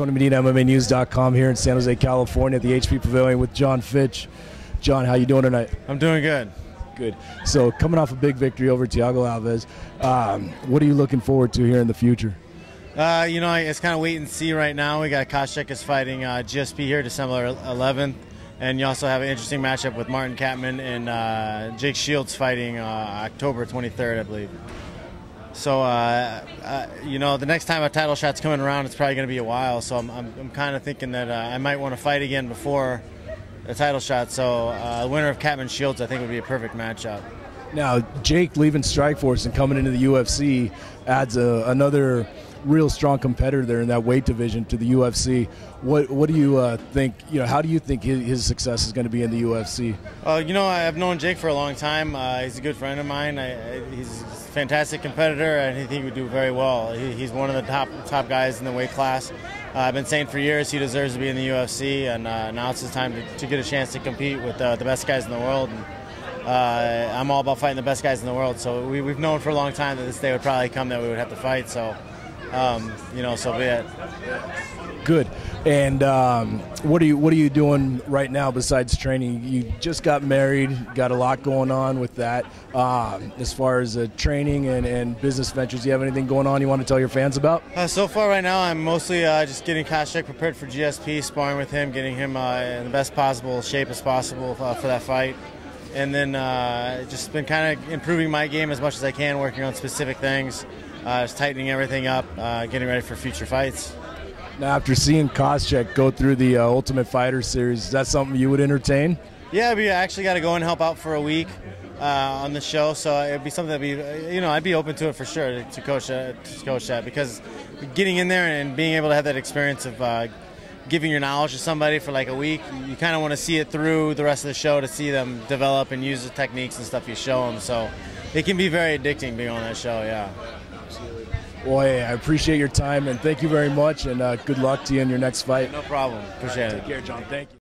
Tony Medina, MMAnews.com here in San Jose, California at the HP Pavilion with Jon Fitch. Jon, how you doing tonight? I'm doing good. Good. So coming off a big victory over Thiago Alves, um, what are you looking forward to here in the future? Uh, you know, it's kind of wait and see right now. We got Koscheck is fighting uh, GSP here December 11th, and you also have an interesting matchup with Martin Kampmann and uh, Jake Shields fighting uh, October 23rd, I believe. So, uh, uh, you know, the next time a title shot's coming around, it's probably going to be a while. So I'm, I'm, I'm kind of thinking that I might want to fight again before a title shot. So uh, winner of Kampmann Shields, I think, would be a perfect matchup. Now, Jake leaving Strikeforce and coming into the UFC adds a, another real strong competitor there in that weight division to the UFC. What what do you uh, think? You know, how do you think his, his success is going to be in the UFC? Uh, you know, I've known Jake for a long time. Uh, he's a good friend of mine. I, I, he's a fantastic competitor, and I think he would do very well. He, he's one of the top top guys in the weight class. Uh, I've been saying for years he deserves to be in the UFC, and uh, now it's his time to, to, get a chance to compete with uh, the best guys in the world. And, I'm all about fighting the best guys in the world, so we, we've known for a long time that this day would probably come that we would have to fight. So um, you know, so be it. Good. And um, what are you What are you doing right now besides training? You just got married, got a lot going on with that. Um, as far as uh, training and, and business ventures, do you have anything going on you want to tell your fans about? Uh, so far, right now, I'm mostly uh, just getting Koscheck prepared for GSP, sparring with him, getting him uh, in the best possible shape as possible uh, for that fight and then uh, just been kind of improving my game as much as I can, working on specific things uh, just tightening everything up, uh, getting ready for future fights. Now, after seeing Koscheck go through the uh, Ultimate Fighter series, is that something you would entertain? Yeah, we actually got to go and help out for a week uh, on the show, so it'd be something that be, you know, I'd be open to it for sure to coach, to coach that because getting in there and being able to have that experience of uh, giving your knowledge to somebody for like a week, you kind of want to see it through the rest of the show to see them develop and use the techniques and stuff you show them. So it can be very addicting being on that show. Yeah. Well, hey, I appreciate your time and thank you very much, and uh, good luck to you in your next fight. No problem. Appreciate right, it. Take care, Jon. Thank you.